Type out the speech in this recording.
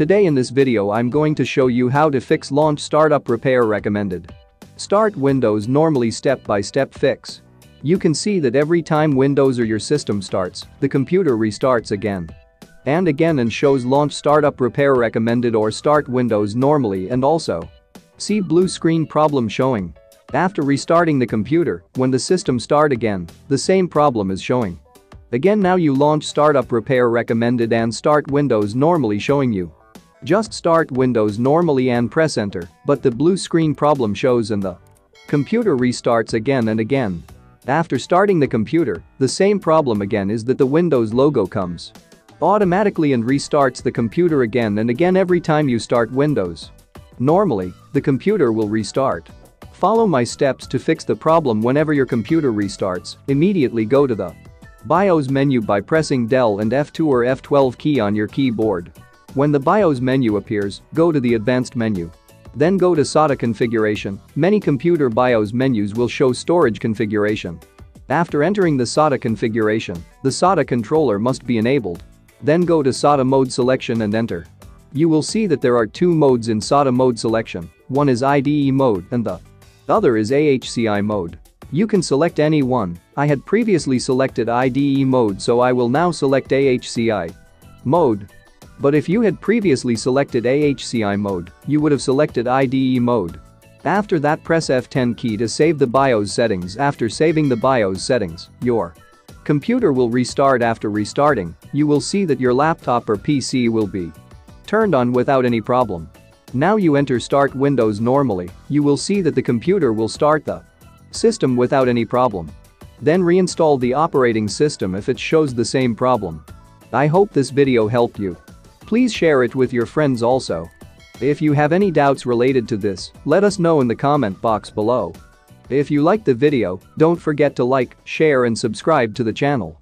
Today in this video I'm going to show you how to fix launch startup repair recommended. Start Windows normally step-by-step fix. You can see that every time Windows or your system starts, the computer restarts again. And again and shows launch startup repair recommended or start Windows normally and also. See blue screen problem showing. After restarting the computer, when the system start again, the same problem is showing. Again now you launch startup repair recommended and start Windows normally showing you. Just start Windows normally and press enter, but the blue screen problem shows and the computer restarts again and again. After starting the computer, the same problem again is that the Windows logo comes automatically and restarts the computer again and again every time you start Windows. Normally, the computer will restart. Follow my steps to fix the problem whenever your computer restarts, immediately go to the BIOS menu by pressing Del and F2 or F12 key on your keyboard. When the BIOS menu appears, go to the Advanced menu. Then go to SATA configuration. Many computer BIOS menus will show storage configuration. After entering the SATA configuration, the SATA controller must be enabled. Then go to SATA mode selection and enter. You will see that there are two modes in SATA mode selection, one is IDE mode and the other is AHCI mode. You can select any one, I had previously selected IDE mode so I will now select AHCI mode. But if you had previously selected AHCI mode, you would have selected IDE mode. After that press F10 key to save the BIOS settings after saving the BIOS settings, your computer will restart after restarting, you will see that your laptop or PC will be turned on without any problem. Now you enter start Windows normally, you will see that the computer will start the system without any problem. Then reinstall the operating system if it shows the same problem. I hope this video helped you. Please share it with your friends also. If you have any doubts related to this, let us know in the comment box below. If you liked the video, don't forget to like, share and subscribe to the channel.